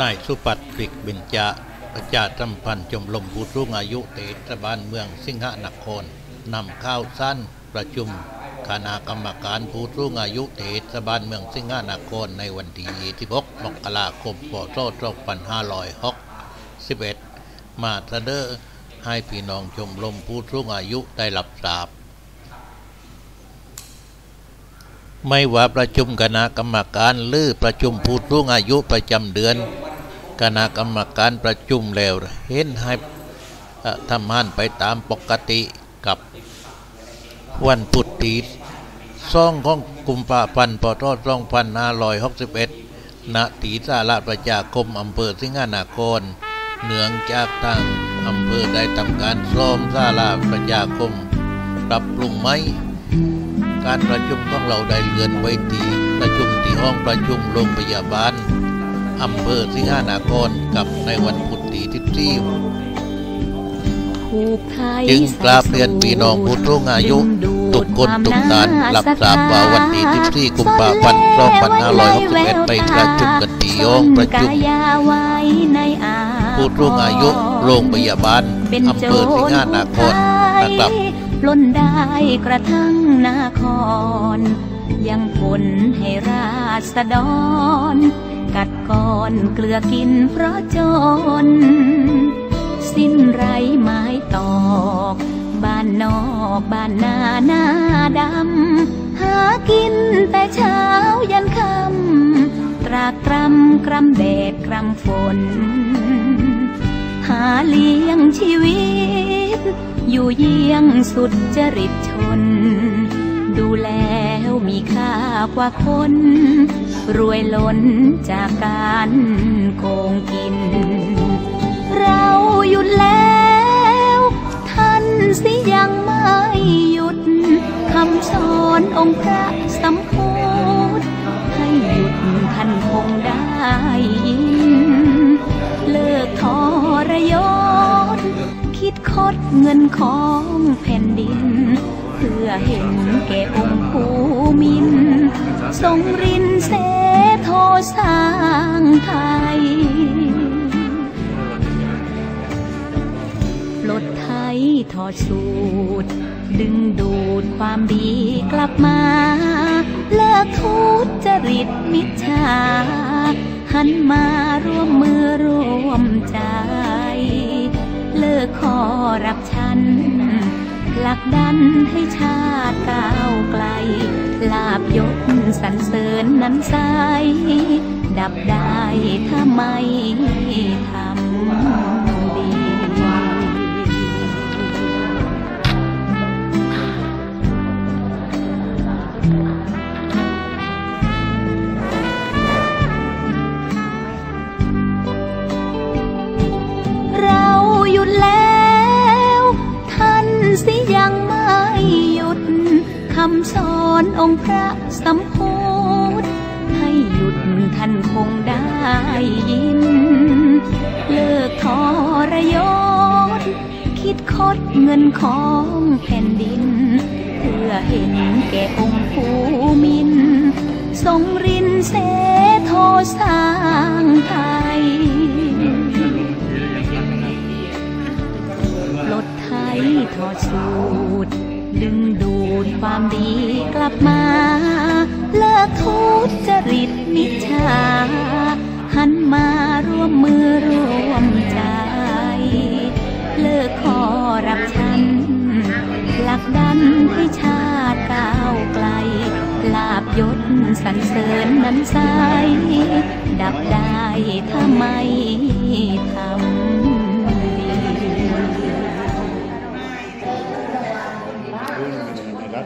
นายสุปัตริกเบญจประจาสัมพันธ์ชมรมผู้สูงอายุเทศบาลเมืองสิงหนครนำข้าวสั้นประชุมคณะกรรมการผู้สูงอายุเทศบาลเมืองสิงหนครในวันที่26มกราคมพศ2561มาเสนอให้พี่น้องชมรมผู้สูงอายุได้รับทราบ ไม่ว่าประชุมคณะกรรมการหรือประชุมผู้สูงอายุประจำเดือน คณะกรรมการประชุมแล้วเห็นให้ทำงานไปตามปกติกับวันพุธที่ซ่องของกุมภาพันธ์ปศ2561ณตีสาราประชาคมอำเภอสิงหนาครเหนืองจากทางอำเภอได้ทำการซ่อมสาราประชาคม ปรับปรุงไหม การประชุมของเราได้เลื่อนไว้ที่ประชุมที่ห้องประชุมโรงพยาบาลอำเภอสิงหานครกับในวันพุธที่14ผูกไทยจึงกราบเรียนพี่น้องผู้สูงอายุทุกคนทุกท่านรับทราบว่าวันที่14กุมภาพันธ์2561ไปประชุมกันที่ห้องประชุมผู้สูงอายุโรงพยาบาลอำเภอสิงหานครนะครับ ปล้นได้กระทั่งนาคร ยังผลให้ราษฎร กัดก้อนเกลือกินเพราะจน สิ้นไรไม้ตอก บ้านนอกบ้านนาหน้าดำ หากินแต่เช้ายันค่ำตรากตรำกรำแดดกรำฝน หาเลี้ยงชีวิต อยู่เยี่ยงสุดจริตชน ดูแล้วมีค่ากว่าคน รวยล้นจากการโกงกิน เราหยุ เงินของแผ่นดิน เพื่อเห็นแก่องค์ภูมิน ทรงรินเสโทสร้างไทยปลดไทยทอดสูตร ดึงดูดความดีกลับมา เลิกทุจริตมิจฉาหันมาร่วมมือร่วมใจ เลิกขอรับ ชันผลักดันให้ชาติก้าวไกล ลาบยศสรรเสริญนั้นใสดับได้ถ้าไม่ท องค์พระสัมพุทธให้หยุดท่านคงได้ยิน เลิกทรยศ คิดคดเงินของแผ่นดิน เพื่อเห็นแก่องค์ภูมิน ทรงรินเสโทสร้างไทยลดไทยทอดสูตร ดึงดูดความดีกลับมา เลิกทุจริตมิจฉาหันมาร่วมมือร่วมใจ เลิกขอรับชันผลักดันให้ชาติก้าวไกล ลาบยศสรรเสริญนั้นใสดับได้ถ้าไม่